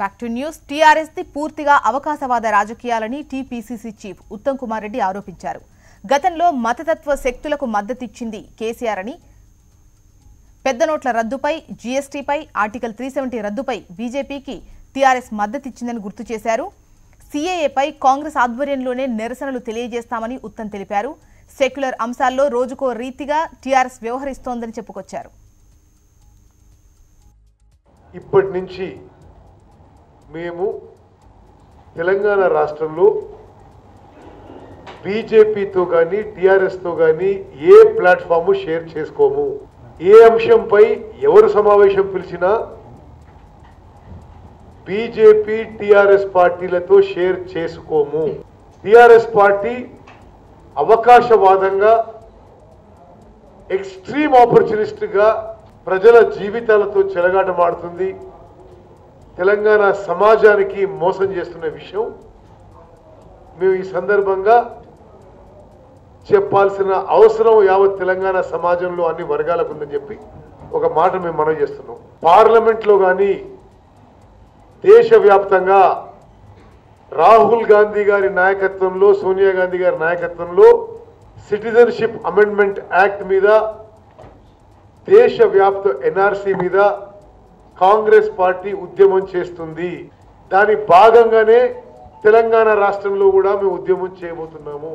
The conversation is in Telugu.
బ్యాక్ టు న్యూస్ టీఆర్ఎస్ ది పూర్తిగా అవకాశవాద రాజకీయాలని టీపీసీసీ చీఫ్ ఉత్తమ్ కుమార్ రెడ్డి ఆరోపించారు. గతంలో మతతత్వ శక్తులకు మద్దతిచ్చింది కేసీఆర్ అని పెద్ద నోట్ల రద్దుపై జీఎస్టీపై ఆర్టికల్ త్రీ సెవెంటీ రద్దుపై బీజేపీకి టీఆర్ఎస్ మద్దతిచ్చిందని గుర్తు చేశారు. సీఏఏపై కాంగ్రెస్ ఆధ్వర్యంలోనే నిరసనలు తెలియజేస్తామని ఉత్తమ్ తెలిపారు. సెక్యులర్ అంశాల్లో రోజుకో రీతిగా టీఆర్ఎస్ వ్యవహరిస్తోందని చెప్పుకొచ్చారు. ఇప్పటి నుంచి మేము తెలంగాణ రాష్ట్రంలో బీజేపీతో కానీ టీఆర్ఎస్తో కానీ ఏ ప్లాట్ఫామ్ షేర్ చేసుకోము. ఏ అంశంపై ఎవరు సమావేశం పిలిచినా బీజేపీ టీఆర్ఎస్ పార్టీలతో షేర్ చేసుకోము. టీఆర్ఎస్ పార్టీ అవకాశవాదంగా ఎక్స్ట్రీమ్ ఆపర్చునిస్ట్గా ప్రజల జీవితాలతో చెలగాటమాడుతుంది. తెలంగాణ సమాజానికి మోసం చేస్తున్న విషయం మేము ఈ సందర్భంగా చెప్పాల్సిన అవసరం యావత్ తెలంగాణ సమాజంలో అన్ని వర్గాలకు ఉందని చెప్పి ఒక మాట మేము మనవి చేస్తున్నాం. పార్లమెంట్లో కానీ దేశవ్యాప్తంగా రాహుల్ గాంధీ గారి నాయకత్వంలో సోనియా గాంధీ గారి నాయకత్వంలో సిటిజన్షిప్ అమెండ్మెంట్ యాక్ట్ మీద దేశవ్యాప్త ఎన్ఆర్సీ మీద కాంగ్రెస్ పార్టీ ఉద్యమం చేస్తుంది. దాని భాగంగానే తెలంగాణ రాష్ట్రంలో కూడా మేము ఉద్యమం చేయబోతున్నాము.